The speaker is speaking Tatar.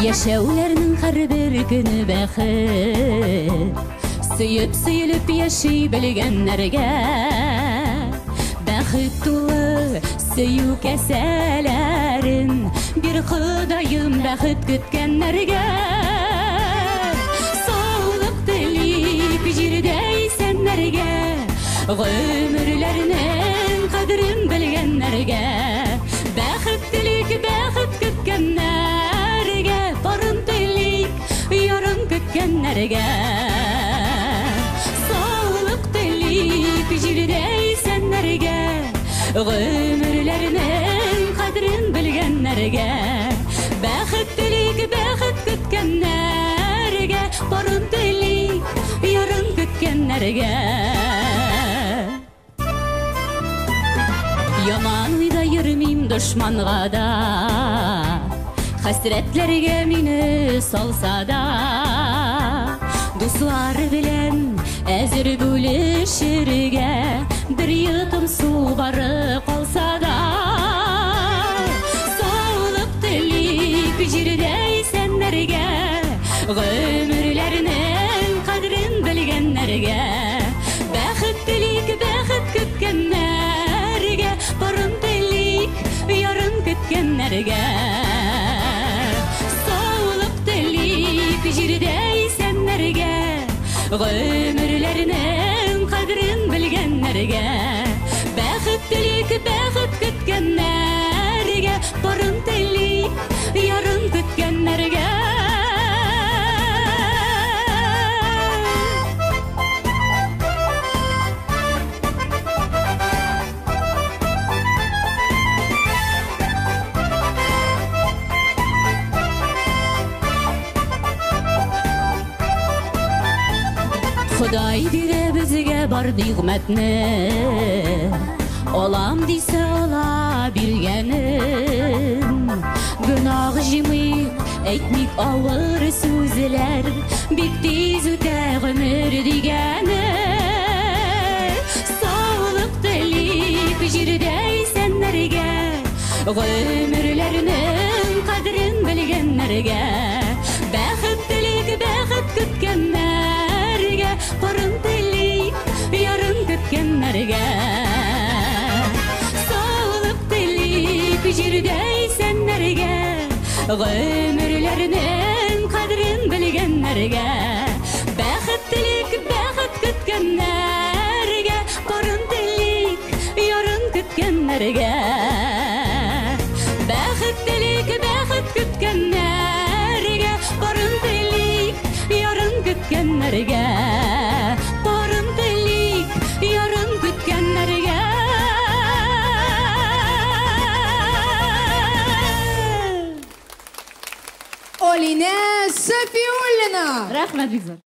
Йәшәүләрнең һәр бер көнө бәхет Сөйөп сөйөлөп йәшәй белгәннәргә Бәхет тулы сөйү кәсәләрен Бир Ходайым бәхет көткәннәргә Саулык телик җирдә исәннәргә Ғөмірлерінің қадырын білгеннерге Бәхіт тілік, бәхіт күткеннер көккәннәргә саулык телип җирдә исәннәргә гомерләренең кадерен белгәннәргә бәхет телик бәхет көткәннәргә барын ярын көткәннәргә яман уйда йөрмим дошманга да Хәсрәтләре ямыны салса да дуслар диллен әзер дүләш сиргә бер ытым суы бары قалса да саулык дил ике җирләй сәннәргә гөлмөрләрнең кадерын билгәннәргә бәхет дил ике бәхет кткәннәргә бурың дил иярын кткәннәргә җирдә исәннәргә Гөмерләренең кадрын белгәннәргә Бәхет тилек бәхет көткәннәр Ходай дире бізге бар ниғмәтне Олам дисе ола білгенім Гүнақ жимик, әйтмик ауыр сөзілер Бик тиз өте ғымыр дигәне Саулық тілик жирдей сәннерге Ғымырлерінің қадырын білгеннерге nereye Sağılıp deli pişirdey sen nereye Ömürlerinin kadrin bilgenlerge Bəxitlik bəxit kütkənlərge Barın dilik yarın kütkənlərge Bəxitlik bəxit kütkənlərge Barın dilik yarın kütkənlərge Полине Сафиуллина. Рахмат, Бекзат.